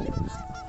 Oh, my God.